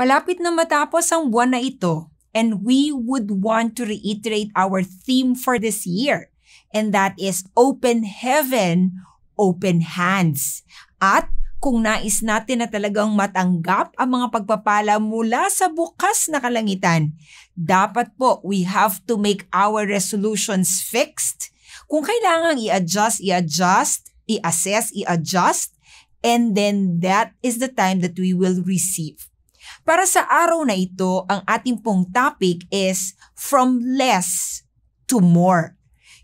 Malapit na matapos ang buwan na ito and we would want to reiterate our theme for this year and that is open heaven, open hands. At kung nais natin na talagang matanggap ang mga pagpapala mula sa bukas na kalangitan, dapat po we have to make our resolutions fixed. Kung kailangan i-adjust, i-adjust, i-assess, i-adjust, and then that is the time that we will receive. Para sa araw na ito, ang ating pong topic is from less to more.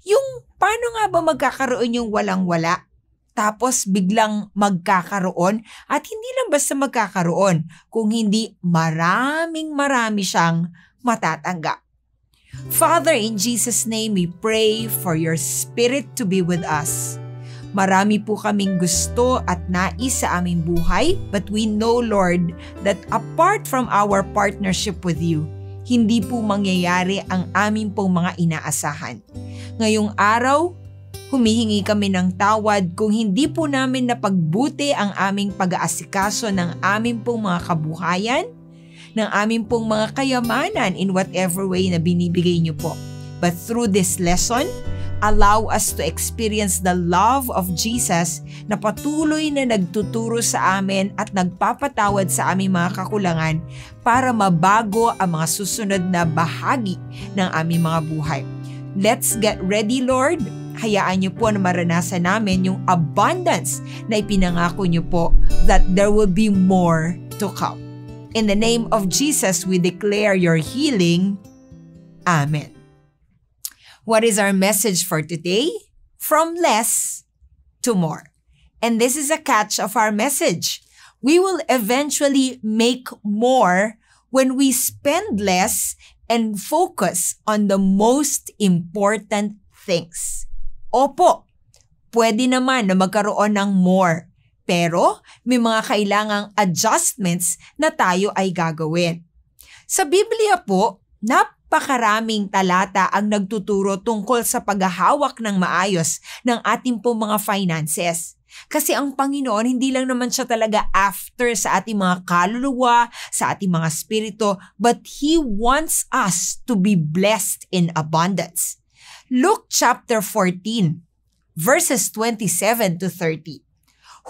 Yung paano nga ba magkakaroon yung walang-wala? Tapos biglang magkakaroon at hindi lang basta magkakaroon, kung hindi maraming marami siyang matatanggap. Father, in Jesus' name, we pray for your Spirit to be with us. Marami po kaming gusto at nais sa aming buhay, but we know, Lord, that apart from our partnership with you, hindi po mangyayari ang aming pong mga inaasahan. Ngayong araw, humihingi kami ng tawad kung hindi po namin napagbuti ang aming pag-aasikaso ng aming pong mga kabuhayan, ng aming pong mga kayamanan in whatever way na binibigay niyo po. But through this lesson, allow us to experience the love of Jesus na patuloy na nagtuturo sa amin at nagpapatawad sa aming mga kakulangan para mabago ang mga susunod na bahagi ng aming mga buhay. Let's get ready, Lord. Hayaan niyo po na maranasan namin yung abundance na ipinangako niyo po that there will be more to come. In the name of Jesus, we declare your healing. Amen. What is our message for today? From less to more. And this is a catch of our message. We will eventually make more when we spend less and focus on the most important things. Opo, pwede naman na magkaroon ng more. Pero may mga kailangang adjustments na tayo ay gagawin. Sa Biblia po, nap napakaraming talata ang nagtuturo tungkol sa paghahawak ng maayos ng ating pong mga finances. Kasi ang Panginoon, hindi lang naman siya talaga after sa ating mga kaluluwa, sa ating mga spirito, but He wants us to be blessed in abundance. Luke chapter 14, verses 27 to 30.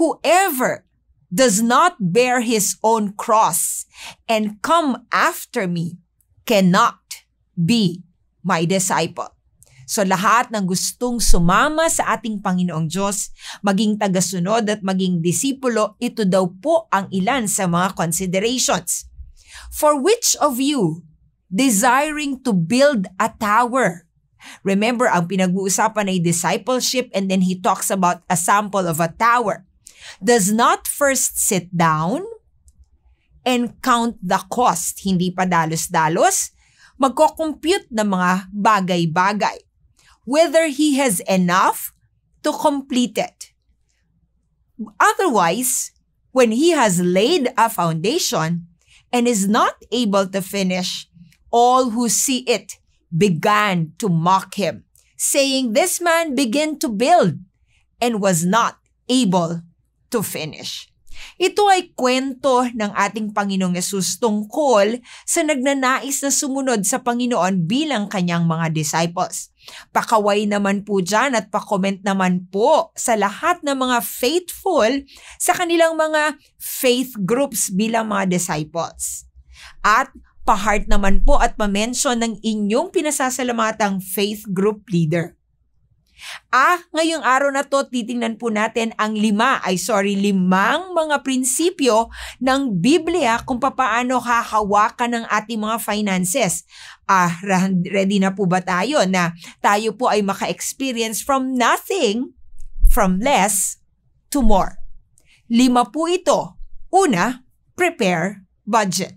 Whoever does not bear his own cross and come after me cannot be my disciple. So lahat ng gustong sumama sa ating Panginoong Diyos, maging tagasunod at maging disipulo, ito daw po ang ilan sa mga considerations. For which of you, desiring to build a tower, Remember, ang pinag-uusapan ay discipleship and then he talks about a sample of a tower. Does not first sit down and count the cost. Hindi pa dalos-dalos magko-compute ng mga bagay-bagay. Whether he has enough to complete it. Otherwise, when he has laid a foundation and is not able to finish, all who see it began to mock him, saying, This man began to build and was not able to finish. Ito ay kwento ng ating Panginoong Yesus tungkol sa nagnanais na sumunod sa Panginoon bilang kanyang mga disciples. Pakaway naman po dyan at pakomment naman po sa lahat ng mga faithful sa kanilang mga faith groups bilang mga disciples. At pa-heart naman po at pa-mention ng inyong pinasasalamatang faith group leader. Ah, ngayong araw na to, titingnan po natin ang lima, ay sorry, limang mga prinsipyo ng Biblia kung paano hahawakan ng ating mga finances. Ah, ready na po ba tayo na tayo po ay maka-experience from nothing, from less to more? Lima po ito. Una, prepare budget.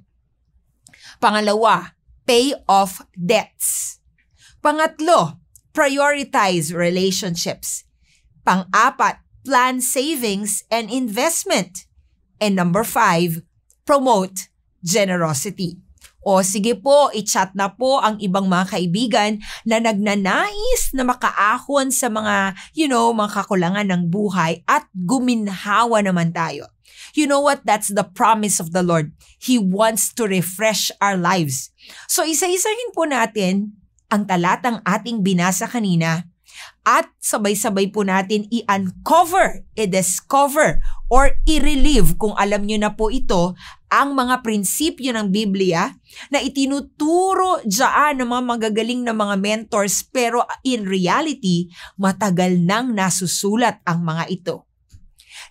Pangalawa, pay off debts. Pangatlo, prioritize relationships. Pang-apat, plan savings and investment. And number five, promote generosity. O sige po, i-chat na po ang ibang mga kaibigan na nagnanais na makaahon sa mga, you know, mga kakulangan ng buhay at guminhawa naman tayo. You know what? That's the promise of the Lord. He wants to refresh our lives. So isa-isahin po natin ang talatang ating binasa kanina at sabay-sabay po natin i-uncover, i-discover, or i-relieve kung alam nyo na po ito ang mga prinsipyo ng Biblia na itinuturo dyan ng mga magagaling na mga mentors pero in reality, matagal nang nasusulat ang mga ito.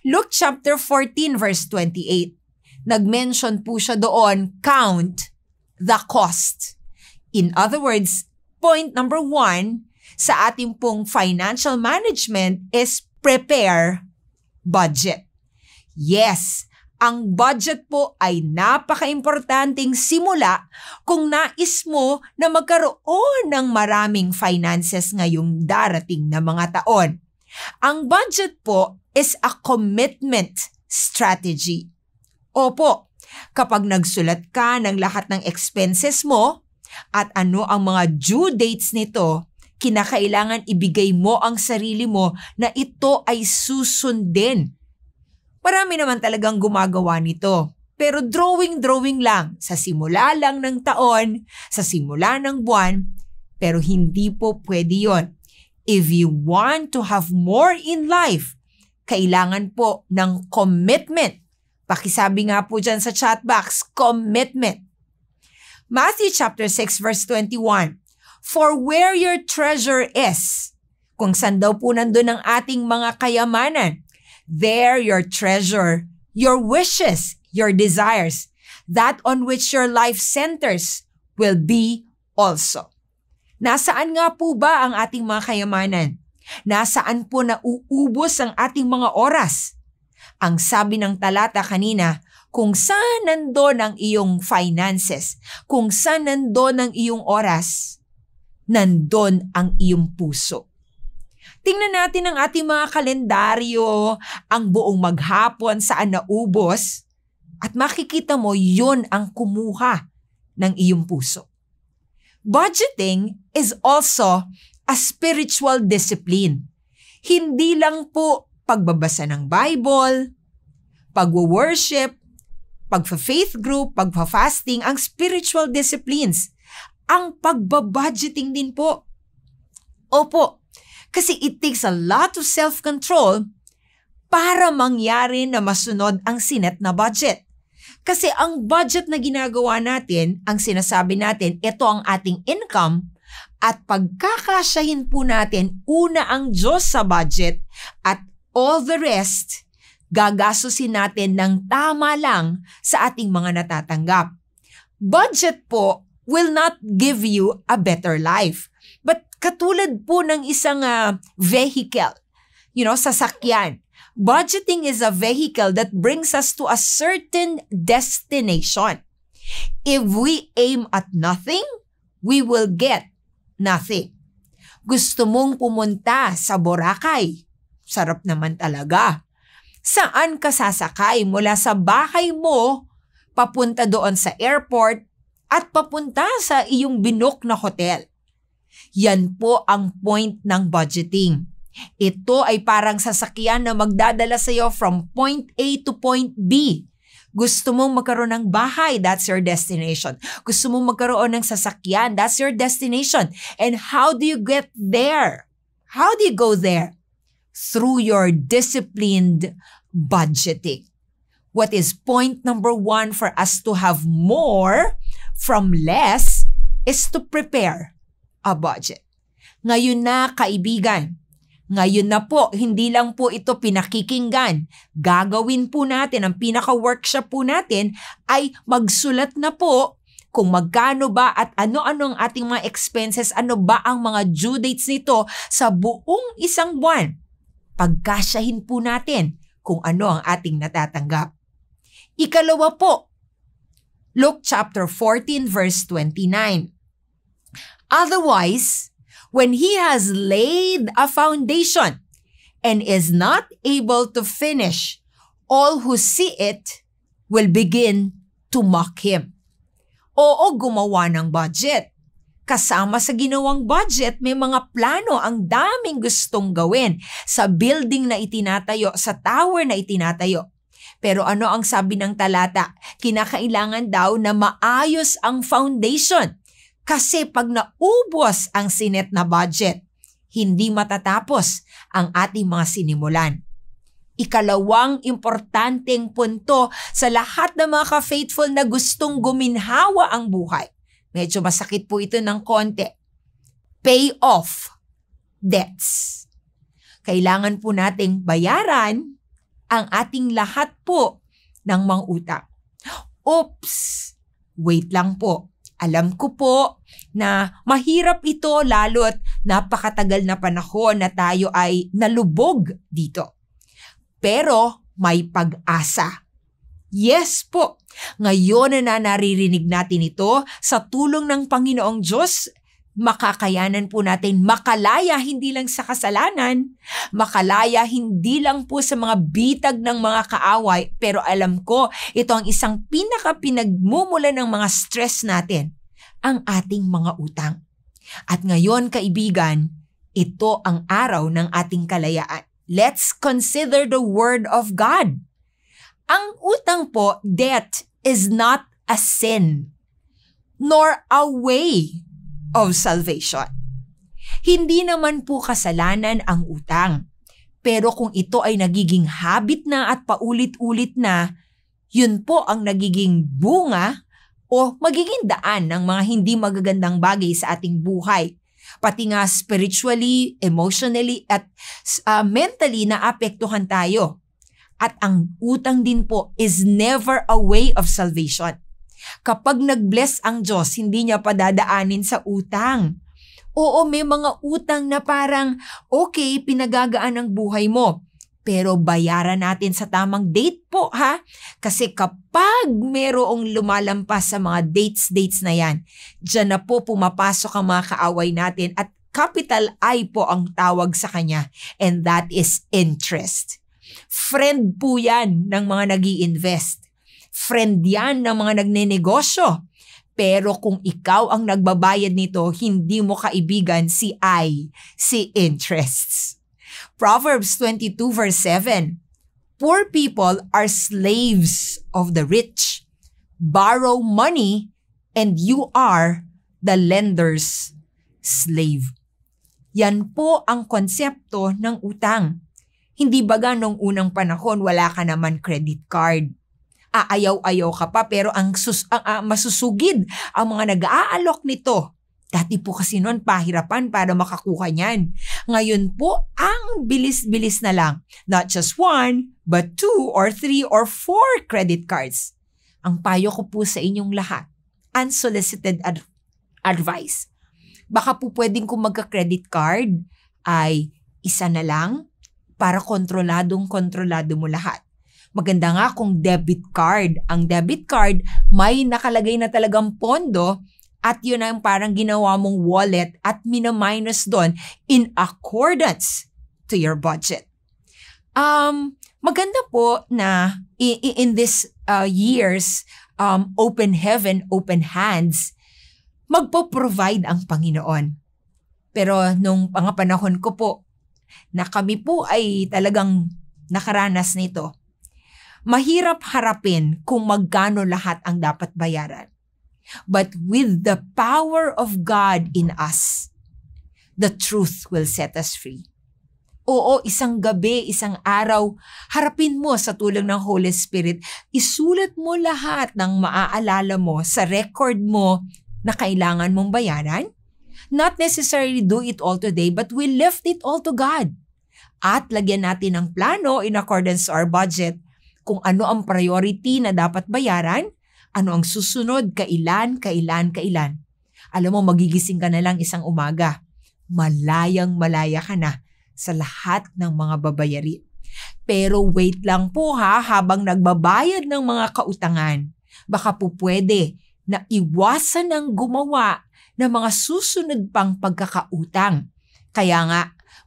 Luke chapter 14 verse 28. Nag-mention po siya doon, count the cost. In other words, point number one sa ating pong financial management is prepare budget. Yes, ang budget po ay napaka-importanting simula kung nais mo na magkaroon ng maraming finances ngayong darating na mga taon. Ang budget po is a commitment strategy. Opo, kapag nagsulat ka ng lahat ng expenses mo at ano ang mga due dates nito, kinakailangan ibigay mo ang sarili mo na ito ay susundin. Marami naman talagang gumagawa nito. Pero drawing-drawing lang, sa simula lang ng taon, sa simula ng buwan, pero hindi po pwede yon If you want to have more in life, kailangan po ng commitment. Pakisabi nga po dyan sa chat box, commitment. Matthew chapter 6 verse 21. For where your treasure is, kung saan daw po nandun ang ating mga kayamanan, there your treasure, your wishes, your desires, that on which your life centers will be also. Nasaan nga po ba ang ating mga kayamanan? Nasaan po na uubos ang ating mga oras? Ang sabi ng talata kanina, kung saan nandoon ang iyong finances, kung saan nandoon ang iyong oras, nandoon ang iyong puso. Tingnan natin ang ating mga kalendaryo, ang buong maghapon saan naubos, at makikita mo yon ang kumuha ng iyong puso. Budgeting is also a spiritual discipline. Hindi lang po pagbabasa ng Bible, pagwo-worship, pagfa-faith group, pagfa-fasting, ang spiritual disciplines. Ang pagbabudgeting din po. Opo, kasi it takes a lot of self-control para mangyari na masunod ang sinet na budget. Kasi ang budget na ginagawa natin, ang sinasabi natin, ito ang ating income, at pagkakasyahin po natin, una ang Diyos sa budget at all the rest, gagastusin natin ng tama lang sa ating mga natatanggap. Budget po will not give you a better life. But katulad po ng isang uh, vehicle, you know, sasakyan, budgeting is a vehicle that brings us to a certain destination. If we aim at nothing, we will get nothing. Gusto mong pumunta sa Boracay? Sarap naman talaga. Saan ka sasakay mula sa bahay mo papunta doon sa airport at papunta sa iyong binook na hotel? Yan po ang point ng budgeting ito ay parang sasakyan na magdadala sa iyo from point A to point B. Gusto mong magkaroon ng bahay, that's your destination. Gusto mong magkaroon ng sasakyan, that's your destination. And how do you get there? How do you go there? Through your disciplined budgeting. What is point number one for us to have more from less is to prepare a budget. Ngayon na, kaibigan, ngayon na po, hindi lang po ito pinakikinggan. Gagawin po natin, ang pinaka-workshop po natin ay magsulat na po kung magkano ba at ano-ano ang ating mga expenses, ano ba ang mga due dates nito sa buong isang buwan. Pagkasyahin po natin kung ano ang ating natatanggap. Ikalawa po, Luke chapter 14 verse 29. Otherwise, when he has laid a foundation and is not able to finish, all who see it will begin to mock him. Oo, gumawa ng budget. Kasama sa ginawang budget, may mga plano ang daming gustong gawin sa building na itinatayo, sa tower na itinatayo. Pero ano ang sabi ng talata? Kinakailangan daw na maayos ang foundation. Kasi pag naubos ang sinet na budget, hindi matatapos ang ating mga sinimulan. Ikalawang importanteng punto sa lahat ng mga ka-faithful na gustong guminhawa ang buhay. Medyo masakit po ito ng konti. Pay off debts. Kailangan po nating bayaran ang ating lahat po ng mga utang. Oops! Wait lang po. Alam ko po na mahirap ito lalo't napakatagal na panahon na tayo ay nalubog dito. Pero may pag-asa. Yes po. Ngayon na naririnig natin ito sa tulong ng Panginoong Diyos, makakayanan po natin makalaya hindi lang sa kasalanan, makalaya hindi lang po sa mga bitag ng mga kaaway, pero alam ko ito ang isang pinaka pinagmumula ng mga stress natin, ang ating mga utang. At ngayon kaibigan, ito ang araw ng ating kalayaan. Let's consider the Word of God. Ang utang po, debt, is not a sin, nor a way of salvation. Hindi naman po kasalanan ang utang. Pero kung ito ay nagiging habit na at paulit-ulit na, yun po ang nagiging bunga o magiging daan ng mga hindi magagandang bagay sa ating buhay. Pati nga spiritually, emotionally, at uh, mentally naapektuhan tayo. At ang utang din po is never a way of salvation. Kapag nag-bless ang Diyos, hindi niya padadaanin sa utang. Oo, may mga utang na parang, okay, pinagagaan ang buhay mo. Pero bayaran natin sa tamang date po ha. Kasi kapag merong lumalampas sa mga dates-dates na yan, dyan na po pumapasok ang mga kaaway natin at capital I po ang tawag sa kanya and that is interest. Friend po yan ng mga nag invest Friend yan ng mga nagnenegosyo. Pero kung ikaw ang nagbabayad nito, hindi mo kaibigan si I, si interests. Proverbs 22 verse 7. Poor people are slaves of the rich. Borrow money and you are the lender's slave. Yan po ang konsepto ng utang. Hindi baga nung unang panahon wala ka naman credit card aayaw-ayaw ka pa pero ang sus, uh, uh, masusugid ang mga nag-aalok nito. Dati po kasi noon pahirapan para makakuha niyan. Ngayon po, ang bilis-bilis na lang. Not just one, but two or three or four credit cards. Ang payo ko po sa inyong lahat, unsolicited ad- advice. Baka po pwedeng kung magka-credit card ay isa na lang para kontroladong kontrolado mo lahat. Maganda nga kung debit card. Ang debit card, may nakalagay na talagang pondo at yun ang parang ginawa mong wallet at minaminus doon in accordance to your budget. Um, maganda po na in, this uh, years um, open heaven, open hands, magpo-provide ang Panginoon. Pero nung mga panahon ko po, na kami po ay talagang nakaranas nito, mahirap harapin kung magkano lahat ang dapat bayaran. But with the power of God in us, the truth will set us free. Oo, isang gabi, isang araw, harapin mo sa tulong ng Holy Spirit. Isulat mo lahat ng maaalala mo sa record mo na kailangan mong bayaran. Not necessarily do it all today, but we lift it all to God. At lagyan natin ng plano in accordance to our budget kung ano ang priority na dapat bayaran, ano ang susunod, kailan, kailan, kailan. Alam mo, magigising ka na lang isang umaga. Malayang malaya ka na sa lahat ng mga babayarin. Pero wait lang po ha, habang nagbabayad ng mga kautangan, baka po pwede na iwasan ang gumawa ng mga susunod pang pagkakautang. Kaya nga,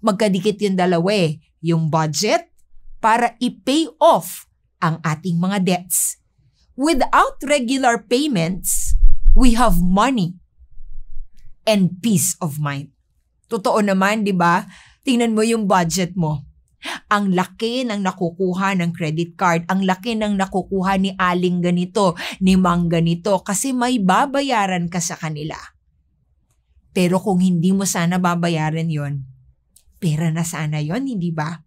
magkadikit yung dalawa eh, yung budget para i-pay off ang ating mga debts. Without regular payments, we have money and peace of mind. Totoo naman, di ba? Tingnan mo yung budget mo. Ang laki ng nakukuha ng credit card, ang laki ng nakukuha ni aling ganito, ni mang ganito, kasi may babayaran ka sa kanila. Pero kung hindi mo sana babayaran yon, pera na sana yon, hindi ba?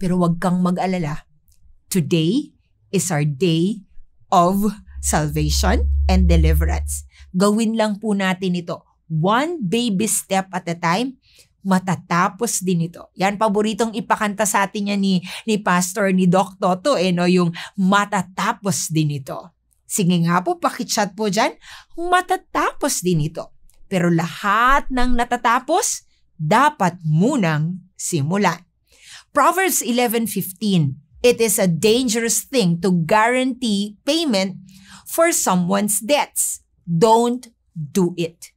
Pero wag kang mag-alala. Today is our day of salvation and deliverance. Gawin lang po natin ito. One baby step at a time matatapos din ito. Yan, paboritong ipakanta sa atin yan ni, ni Pastor, ni Doc Toto, eh, no? yung matatapos din ito. Sige nga po, pakichat po dyan, matatapos din ito. Pero lahat ng natatapos, dapat munang simulan. Proverbs 11.15 It is a dangerous thing to guarantee payment for someone's debts. Don't do it.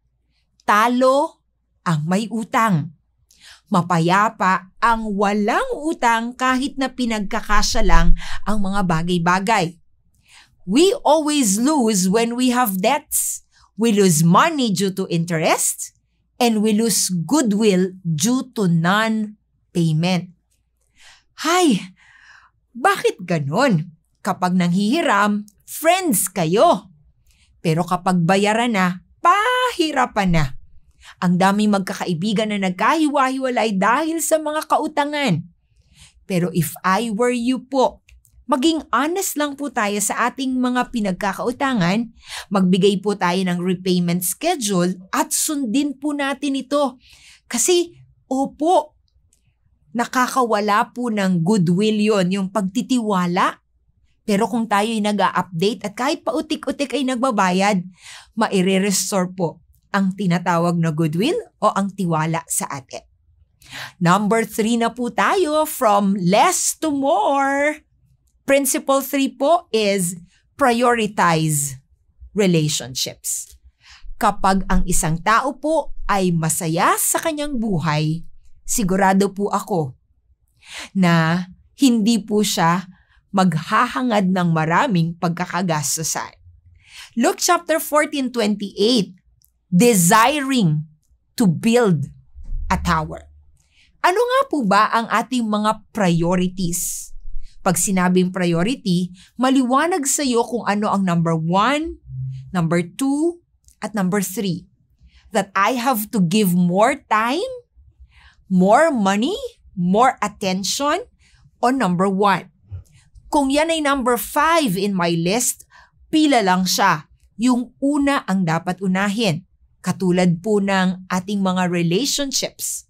Talo ang may utang. Mapayapa ang walang utang kahit na pinagkakasya lang ang mga bagay-bagay. We always lose when we have debts. We lose money due to interest and we lose goodwill due to non-payment. Hay, bakit ganon? Kapag nanghihiram, friends kayo. Pero kapag bayaran na, pahirapan na. Ang daming magkakaibigan na nagkahiwa-hiwalay dahil sa mga kautangan. Pero if I were you po, maging honest lang po tayo sa ating mga pinagkakautangan, magbigay po tayo ng repayment schedule at sundin po natin ito. Kasi, opo, nakakawala po ng goodwill yon yung pagtitiwala. Pero kung tayo ay nag-update at kahit pautik-utik ay nagbabayad, maire-restore po ang tinatawag na goodwill o ang tiwala sa atin. Number three na po tayo from less to more. Principle three po is prioritize relationships. Kapag ang isang tao po ay masaya sa kanyang buhay, sigurado po ako na hindi po siya maghahangad ng maraming pagkakagastusan. Luke chapter 14, 28 desiring to build a tower. Ano nga po ba ang ating mga priorities? Pag sinabing priority, maliwanag sa iyo kung ano ang number one, number two, at number three. That I have to give more time, more money, more attention on number one. Kung yan ay number five in my list, pila lang siya. Yung una ang dapat unahin. Katulad po ng ating mga relationships.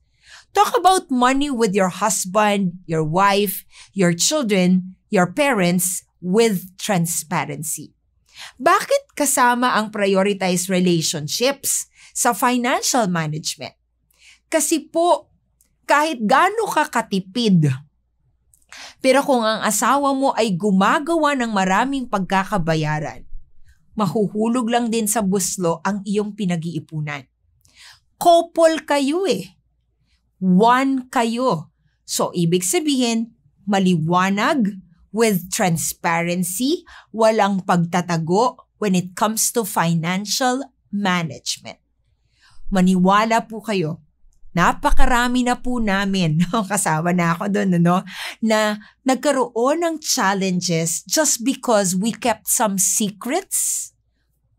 Talk about money with your husband, your wife, your children, your parents with transparency. Bakit kasama ang prioritized relationships sa financial management? Kasi po, kahit gaano ka katipid, pero kung ang asawa mo ay gumagawa ng maraming pagkakabayaran, mahuhulog lang din sa buslo ang iyong pinag-iipunan. Couple kayo eh. One kayo. So, ibig sabihin, maliwanag, with transparency, walang pagtatago when it comes to financial management. Maniwala po kayo, napakarami na po namin, kasama na ako doon, no, na nagkaroon ng challenges just because we kept some secrets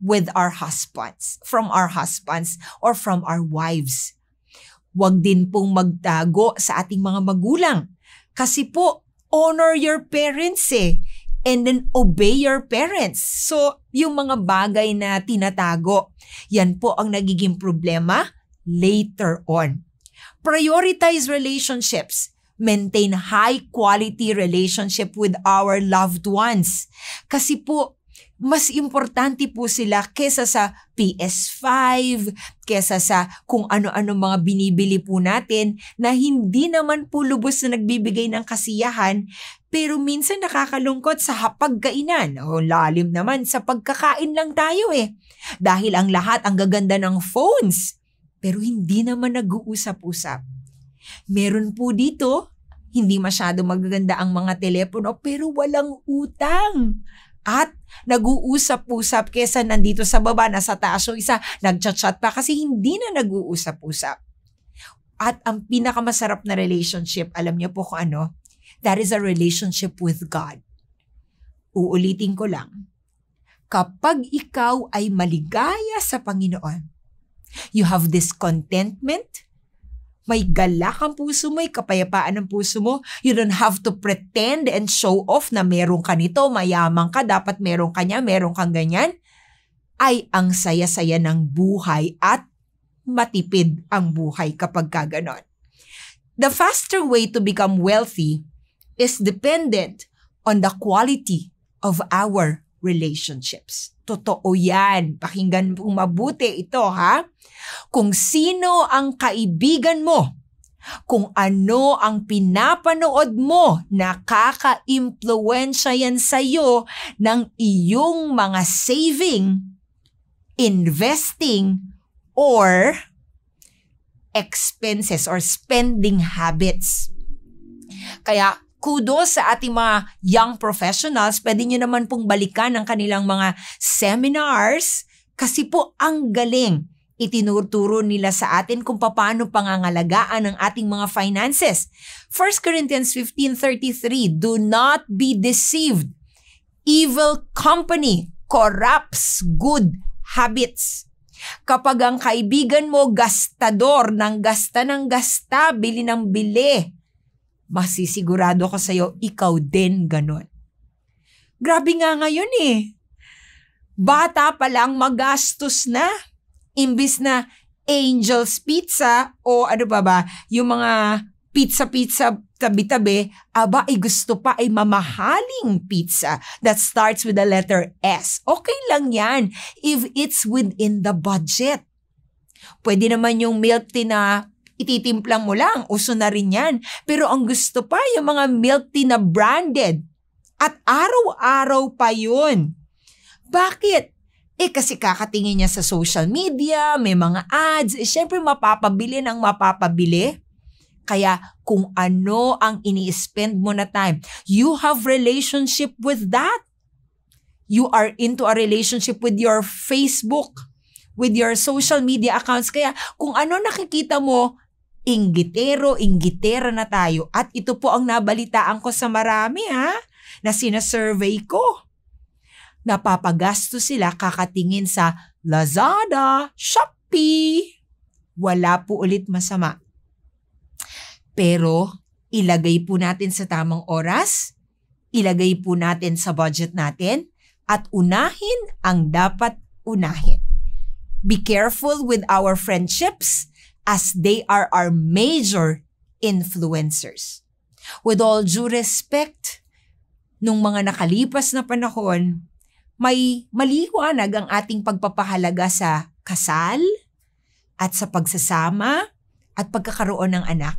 with our husbands, from our husbands or from our wives. Huwag din pong magtago sa ating mga magulang. Kasi po, honor your parents eh. And then obey your parents. So, yung mga bagay na tinatago, yan po ang nagiging problema later on. Prioritize relationships. Maintain high quality relationship with our loved ones. Kasi po, mas importante po sila kesa sa PS5, kesa sa kung ano-ano mga binibili po natin na hindi naman po lubos na nagbibigay ng kasiyahan pero minsan nakakalungkot sa hapagkainan o lalim naman sa pagkakain lang tayo eh. Dahil ang lahat ang gaganda ng phones pero hindi naman nag-uusap-usap. Meron po dito, hindi masyado magaganda ang mga telepono pero walang utang at nag-uusap-usap kesa nandito sa baba, na sa taas yung isa, nagchat-chat pa kasi hindi na nag-uusap-usap. At ang pinakamasarap na relationship, alam niyo po kung ano, That is a relationship with God. Uulitin ko lang. Kapag ikaw ay maligaya sa Panginoon, you have this contentment, may galak ang puso mo, may kapayapaan ang puso mo. You don't have to pretend and show off na meron ka nito, mayaman ka, dapat meron ka niya, meron kang ganyan. Ay ang saya-saya ng buhay at matipid ang buhay kapag ka ganon. The faster way to become wealthy is dependent on the quality of our relationships. Totoo yan. Pakinggan pong mabuti ito ha. Kung sino ang kaibigan mo, kung ano ang pinapanood mo, nakaka-impluensya yan sa'yo ng iyong mga saving, investing, or expenses or spending habits. Kaya kudos sa ating mga young professionals. Pwede nyo naman pong balikan ang kanilang mga seminars kasi po ang galing. Itinuturo nila sa atin kung paano pangangalagaan ang ating mga finances. 1 Corinthians 15.33 Do not be deceived. Evil company corrupts good habits. Kapag ang kaibigan mo gastador ng gasta ng gasta, bili ng bili, masisigurado ko sa'yo, ikaw din ganon. Grabe nga ngayon eh. Bata pa lang magastos na. Imbis na Angel's Pizza o ano ba ba, yung mga pizza-pizza tabi-tabi, aba ay gusto pa ay mamahaling pizza that starts with the letter S. Okay lang yan if it's within the budget. Pwede naman yung milk tea na ititimplang mo lang, uso na rin yan. Pero ang gusto pa, yung mga milk tea na branded. At araw-araw pa yun. Bakit? Eh kasi kakatingin niya sa social media, may mga ads, eh syempre mapapabili ng mapapabili. Kaya kung ano ang ini-spend mo na time, you have relationship with that. You are into a relationship with your Facebook, with your social media accounts. Kaya kung ano nakikita mo, inggitero, inggitera na tayo. At ito po ang nabalitaan ko sa marami ha, na sinasurvey ko. Napapagasto sila kakatingin sa Lazada, Shopee. Wala po ulit masama. Pero ilagay po natin sa tamang oras, ilagay po natin sa budget natin, at unahin ang dapat unahin. Be careful with our friendships as they are our major influencers. With all due respect, nung mga nakalipas na panahon, may maliwanag ang ating pagpapahalaga sa kasal at sa pagsasama at pagkakaroon ng anak.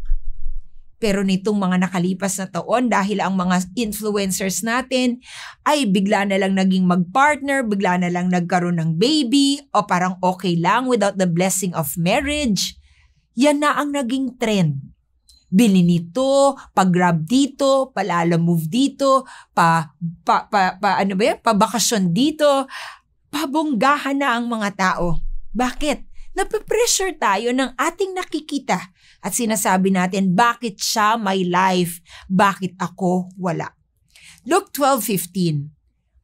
Pero nitong mga nakalipas na taon dahil ang mga influencers natin ay bigla na lang naging magpartner, bigla na lang nagkaroon ng baby o parang okay lang without the blessing of marriage yan na ang naging trend. Bili nito, pag-grab dito, palala move dito, pa, pa, pa, pa ano ba yan, pabakasyon dito, pabonggahan na ang mga tao. Bakit? Nape-pressure tayo ng ating nakikita at sinasabi natin, bakit siya may life? Bakit ako wala? Luke 12.15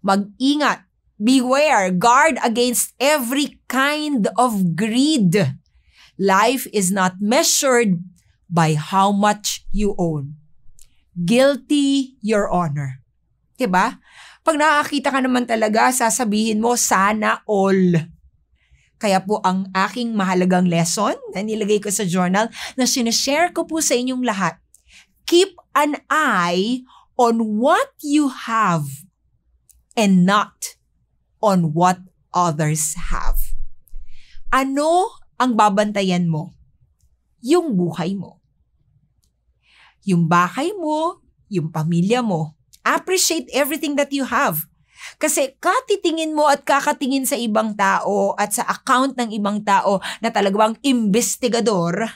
Mag-ingat, beware, guard against every kind of greed Life is not measured by how much you own. Guilty, Your Honor. Diba? Pag nakakita ka naman talaga, sasabihin mo, sana all. Kaya po ang aking mahalagang lesson na nilagay ko sa journal na sinashare ko po sa inyong lahat. Keep an eye on what you have and not on what others have. Ano ang babantayan mo? Yung buhay mo. Yung bahay mo, yung pamilya mo. Appreciate everything that you have. Kasi katitingin mo at kakatingin sa ibang tao at sa account ng ibang tao na talagang investigador,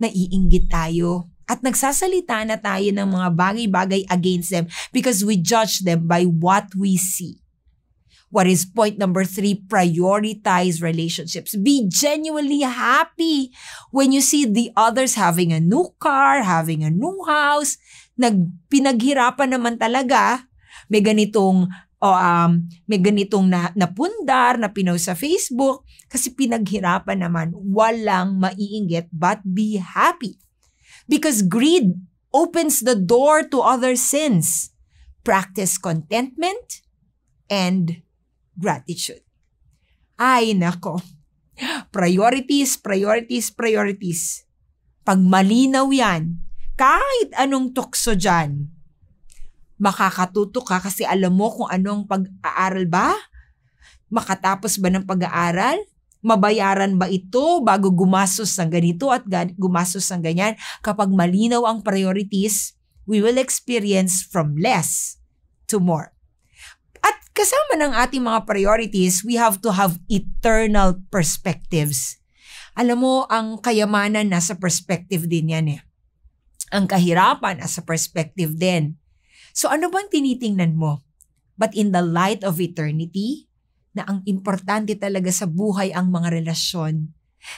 naiinggit tayo at nagsasalita na tayo ng mga bagay-bagay against them because we judge them by what we see. What is point number three? Prioritize relationships. Be genuinely happy when you see the others having a new car, having a new house. Nagpinaghirapan naman talaga. May ganitong o um, may ganitong na, napundar na pinost sa Facebook kasi pinaghirapan naman walang maiinggit but be happy. Because greed opens the door to other sins. Practice contentment and gratitude. Ay nako. Priorities, priorities, priorities. Pag malinaw yan, kahit anong tukso dyan, makakatuto ka kasi alam mo kung anong pag-aaral ba? Makatapos ba ng pag-aaral? Mabayaran ba ito bago gumastos ng ganito at gumastos ng ganyan? Kapag malinaw ang priorities, we will experience from less to more. Kasama ng ating mga priorities, we have to have eternal perspectives. Alam mo, ang kayamanan nasa perspective din yan eh. Ang kahirapan nasa perspective din. So ano bang tinitingnan mo? But in the light of eternity, na ang importante talaga sa buhay ang mga relasyon,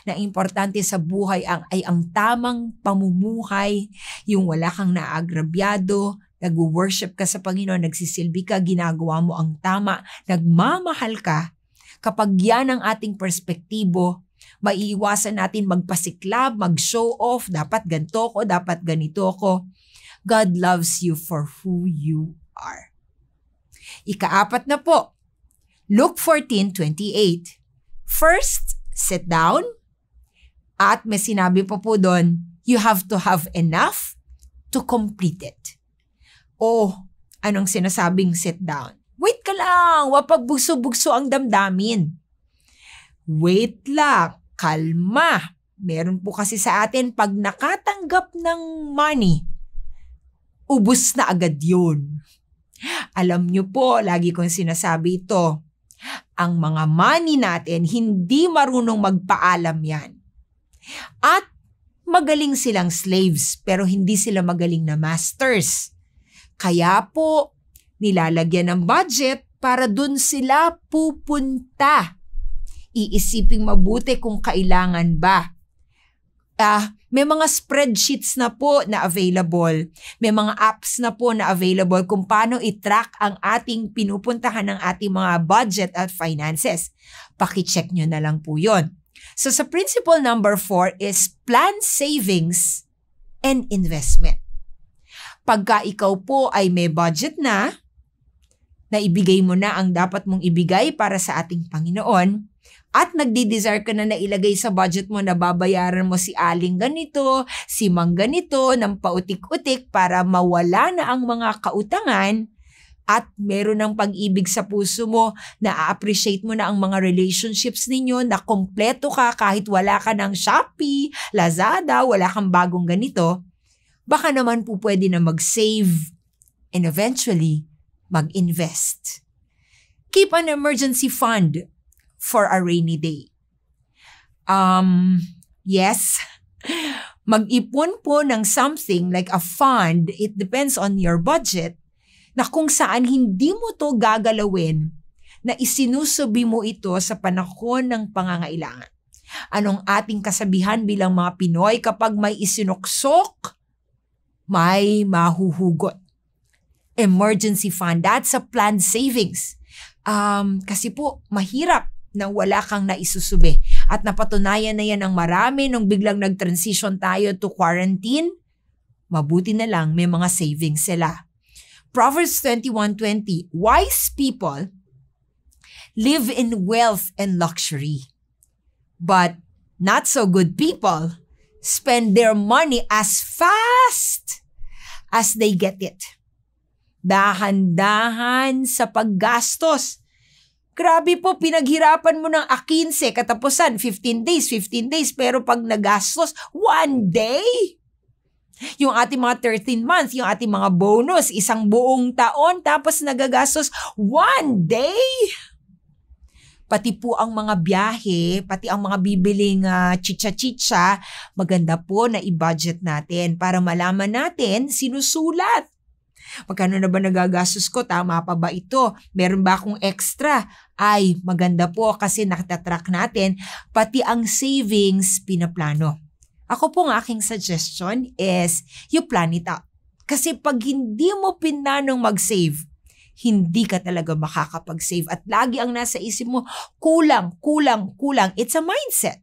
na importante sa buhay ang, ay ang tamang pamumuhay, yung wala kang naagrabyado, nag-worship ka sa Panginoon, nagsisilbi ka, ginagawa mo ang tama, nagmamahal ka, kapag yan ang ating perspektibo, maiiwasan natin magpasiklab, mag-show off, dapat ganito ko, dapat ganito ko. God loves you for who you are. Ikaapat na po, Luke 14:28. First, sit down. At may sinabi pa po doon, you have to have enough to complete it. Oh, anong sinasabing sit down? Wait ka lang, wapag bugso-bugso ang damdamin. Wait lang, kalma. Meron po kasi sa atin pag nakatanggap ng money, ubus na agad yun. Alam nyo po, lagi kong sinasabi ito, ang mga money natin, hindi marunong magpaalam yan. At magaling silang slaves, pero hindi sila magaling na masters. Kaya po, nilalagyan ng budget para dun sila pupunta. Iisiping mabuti kung kailangan ba uh, may mga spreadsheets na po na available. May mga apps na po na available kung paano i-track ang ating pinupuntahan ng ating mga budget at finances. Paki-check nyo na lang po yon. So sa principle number four is plan savings and investment. Pagka ikaw po ay may budget na, na ibigay mo na ang dapat mong ibigay para sa ating Panginoon, at nagdi-desire ka na nailagay sa budget mo na babayaran mo si aling ganito, si mang ganito, ng pautik-utik para mawala na ang mga kautangan at meron ng pag-ibig sa puso mo, na appreciate mo na ang mga relationships ninyo, na kompleto ka kahit wala ka ng Shopee, Lazada, wala kang bagong ganito, baka naman po pwede na mag-save and eventually mag-invest. Keep an emergency fund for a rainy day. Um, yes, mag-ipon po ng something like a fund, it depends on your budget, na kung saan hindi mo to gagalawin na isinusubi mo ito sa panahon ng pangangailangan. Anong ating kasabihan bilang mga Pinoy kapag may isinuksok, may mahuhugot. Emergency fund, that's a planned savings. Um, kasi po, mahirap na wala kang naisusubi. At napatunayan na yan ng marami nung biglang nag-transition tayo to quarantine. Mabuti na lang may mga savings sila. Proverbs 21.20 Wise people live in wealth and luxury. But not so good people spend their money as fast as they get it. Dahan-dahan sa paggastos Grabe po, pinaghirapan mo ng A15, katapusan, 15 days, 15 days. Pero pag nagastos, one day. Yung ating mga 13 months, yung ating mga bonus, isang buong taon, tapos nagagastos one day. Pati po ang mga biyahe, pati ang mga bibiling uh, chicha-chicha, maganda po na i-budget natin para malaman natin, sinusulat Magkano na ba nagagastos ko? Tama pa ba ito? Meron ba akong extra? Ay, maganda po kasi nakatatrack natin pati ang savings pinaplano. Ako pong aking suggestion is you plan it out. Kasi pag hindi mo pinanong mag-save, hindi ka talaga makakapag-save. At lagi ang nasa isip mo, kulang, kulang, kulang. It's a mindset.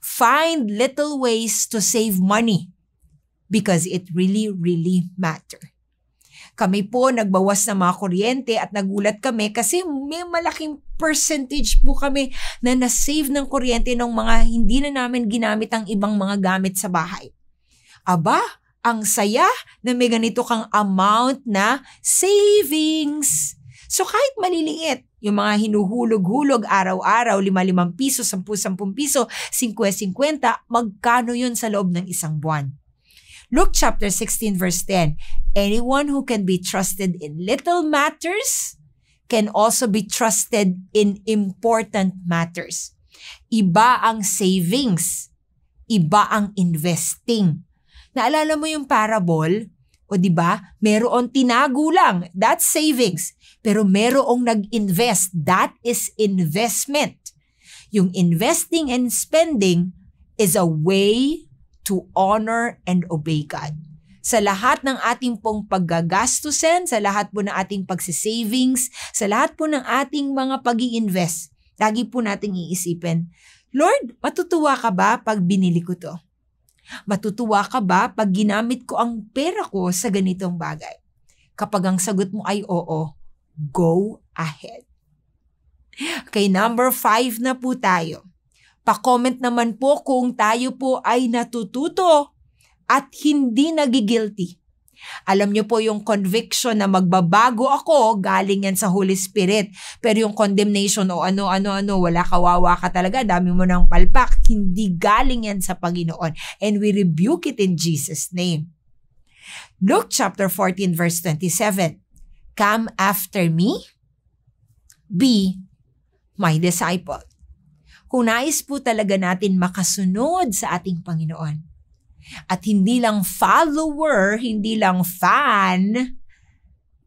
Find little ways to save money because it really, really matter. Kami po nagbawas ng mga kuryente at nagulat kami kasi may malaking percentage po kami na na-save ng kuryente ng mga hindi na namin ginamit ang ibang mga gamit sa bahay. Aba, ang saya na may ganito kang amount na savings. So kahit maliliit, yung mga hinuhulog-hulog araw-araw, 5-5 piso, 10-10 piso, 50-50, magkano yun sa loob ng isang buwan? Luke chapter 16 verse 10, Anyone who can be trusted in little matters can also be trusted in important matters. Iba ang savings, iba ang investing. Naalala mo yung parable? O di ba? Meron tinago lang, that's savings. Pero merong nag-invest, that is investment. Yung investing and spending is a way to honor and obey God. Sa lahat ng ating pong paggagastusin, sa lahat po ng ating pagsisavings, sa lahat po ng ating mga pag invest lagi po nating iisipin, Lord, matutuwa ka ba pag binili ko to? Matutuwa ka ba pag ginamit ko ang pera ko sa ganitong bagay? Kapag ang sagot mo ay oo, go ahead. Okay, number five na po tayo. Pa-comment naman po kung tayo po ay natututo at hindi nagigilty alam niyo po yung conviction na magbabago ako, galing yan sa Holy Spirit. Pero yung condemnation o ano, ano, ano, wala kawawa ka talaga, dami mo ng palpak, hindi galing yan sa Panginoon. And we rebuke it in Jesus' name. Luke chapter 14 verse 27. Come after me, be my disciple. Kung nais po talaga natin makasunod sa ating Panginoon, at hindi lang follower, hindi lang fan.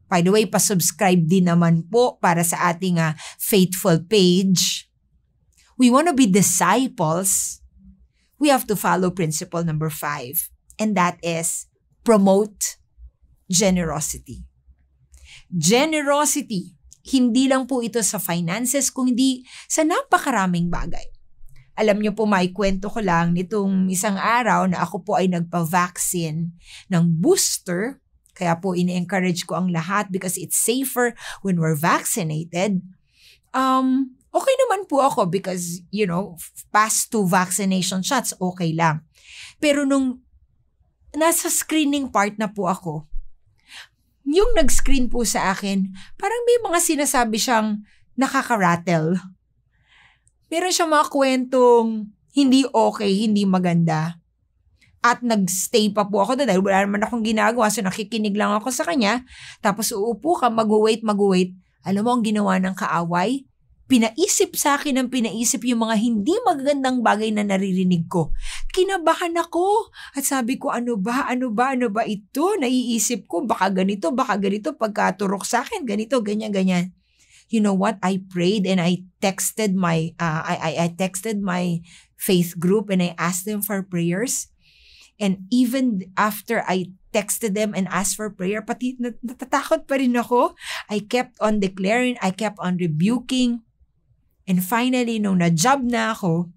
By the way, pa-subscribe din naman po para sa ating uh, faithful page. We want to be disciples. We have to follow principle number five. And that is promote generosity. Generosity. Hindi lang po ito sa finances, kundi sa napakaraming bagay. Alam niyo po, may kwento ko lang nitong isang araw na ako po ay nagpa-vaccine ng booster. Kaya po ini-encourage ko ang lahat because it's safer when we're vaccinated. Um, okay naman po ako because, you know, past two vaccination shots, okay lang. Pero nung nasa screening part na po ako, yung nag-screen po sa akin, parang may mga sinasabi siyang nakaka-rattle meron siya mga kwentong hindi okay, hindi maganda. At nagstay pa po ako doon dahil wala naman akong ginagawa. So nakikinig lang ako sa kanya. Tapos uupo ka, mag-wait, mag-wait. Alam mo ang ginawa ng kaaway? Pinaisip sa akin ng pinaisip yung mga hindi magagandang bagay na naririnig ko. Kinabahan ako. At sabi ko, ano ba, ano ba, ano ba ito? Naiisip ko, baka ganito, baka ganito, pagkaturok sa akin, ganito, ganyan, ganyan you know what? I prayed and I texted my uh, I, I I texted my faith group and I asked them for prayers. And even after I texted them and asked for prayer, pati natatakot pa rin ako. I kept on declaring, I kept on rebuking. And finally, nung na-job na ako,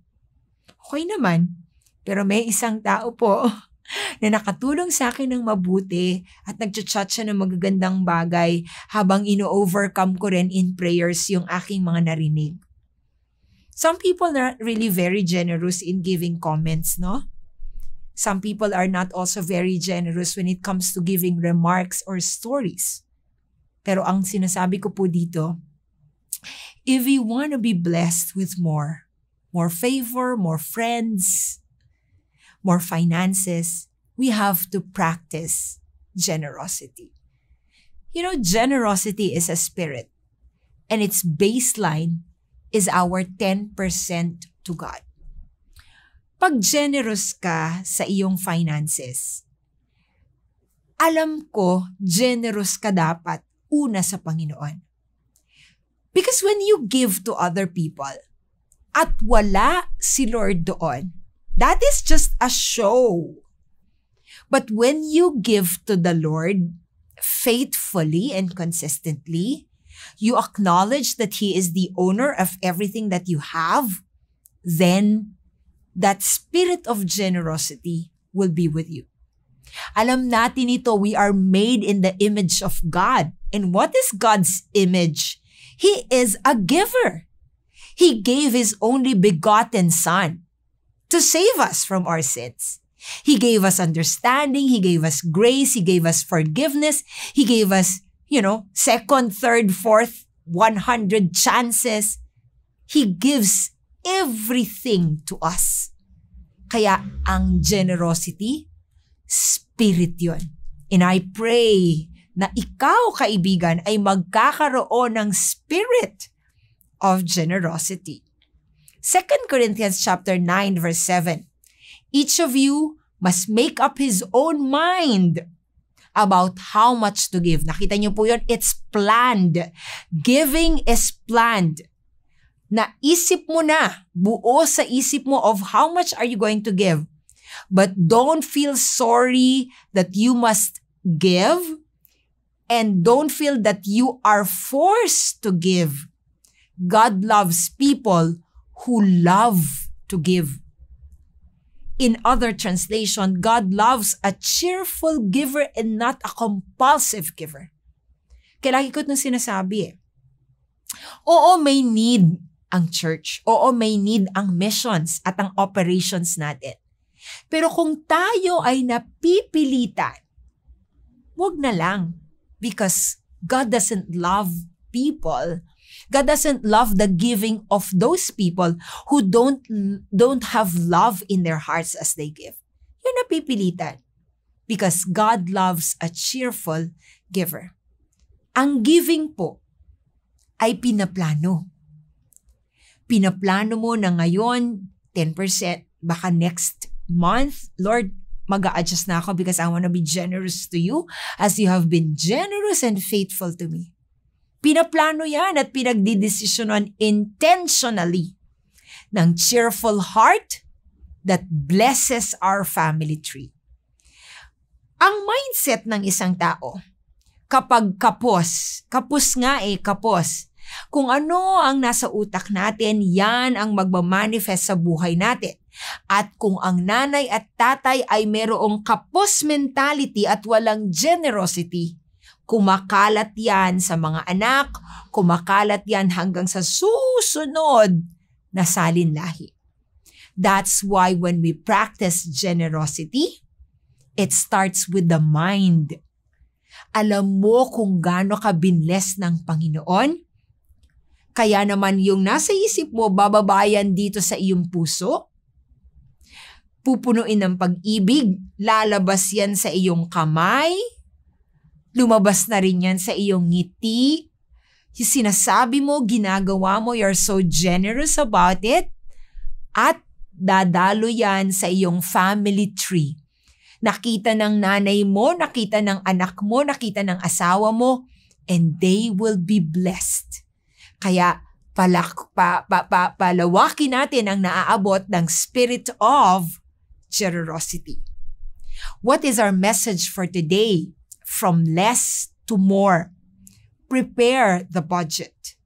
okay naman. Pero may isang tao po na nakatulong sa akin ng mabuti at nagchat-chat siya ng magagandang bagay habang ino-overcome ko rin in prayers yung aking mga narinig. Some people are really very generous in giving comments, no? Some people are not also very generous when it comes to giving remarks or stories. Pero ang sinasabi ko po dito, if we want to be blessed with more, more favor, more friends, more finances, we have to practice generosity. You know, generosity is a spirit, and its baseline is our 10% to God. Pag generous ka sa iyong finances, alam ko, generous ka dapat una sa Panginoon. Because when you give to other people, at wala si Lord doon, that is just a show. But when you give to the Lord faithfully and consistently, you acknowledge that He is the owner of everything that you have, then that spirit of generosity will be with you. Alam natin ito, we are made in the image of God. And what is God's image? He is a giver. He gave His only begotten Son to save us from our sins. He gave us understanding. He gave us grace. He gave us forgiveness. He gave us, you know, second, third, fourth, 100 chances. He gives everything to us. Kaya ang generosity, spirit yun. And I pray na ikaw, kaibigan, ay magkakaroon ng spirit of generosity. 2 Corinthians chapter 9 verse 7. Each of you must make up his own mind about how much to give. Nakita niyo po yun? It's planned. Giving is planned. Naisip mo na, buo sa isip mo of how much are you going to give. But don't feel sorry that you must give and don't feel that you are forced to give. God loves people who love to give. In other translation, God loves a cheerful giver and not a compulsive giver. Kaya lagi ko itong sinasabi eh. Oo, may need ang church. Oo, may need ang missions at ang operations natin. Pero kung tayo ay napipilitan, wag na lang. Because God doesn't love people God doesn't love the giving of those people who don't don't have love in their hearts as they give. Yun napipilitan. Because God loves a cheerful giver. Ang giving po ay pinaplano. Pinaplano mo na ngayon 10%, baka next month, Lord, mag adjust na ako because I want to be generous to you as you have been generous and faithful to me. Pinaplano yan at pinagdidesisyonan intentionally ng cheerful heart that blesses our family tree. Ang mindset ng isang tao, kapag kapos, kapos nga eh, kapos, kung ano ang nasa utak natin, yan ang magmamanifest sa buhay natin. At kung ang nanay at tatay ay merong kapos mentality at walang generosity, kumakalat yan sa mga anak, kumakalat yan hanggang sa susunod na salinlahi. That's why when we practice generosity, it starts with the mind. Alam mo kung gaano ka binless ng Panginoon? Kaya naman yung nasa isip mo, bababayan dito sa iyong puso? Pupunuin ng pag-ibig, lalabas yan sa iyong kamay, Lumabas na rin yan sa iyong ngiti. Yung sinasabi mo, ginagawa mo, you're so generous about it. At dadalo yan sa iyong family tree. Nakita ng nanay mo, nakita ng anak mo, nakita ng asawa mo, and they will be blessed. Kaya palak, pa, pa, pa, palawakin natin ang naaabot ng spirit of generosity. What is our message for today? From less to more. Prepare the budget.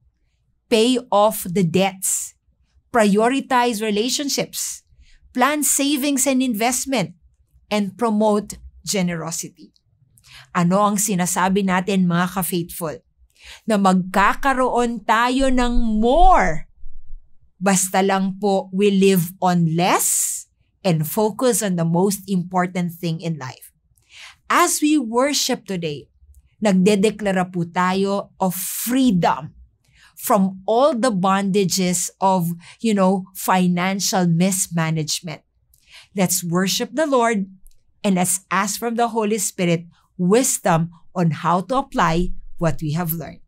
Pay off the debts. Prioritize relationships. Plan savings and investment. And promote generosity. Ano ang sinasabi natin mga ka-faithful? Na magkakaroon tayo ng more. Basta lang po we live on less and focus on the most important thing in life as we worship today, nagdedeklara po tayo of freedom from all the bondages of, you know, financial mismanagement. Let's worship the Lord and let's ask from the Holy Spirit wisdom on how to apply what we have learned.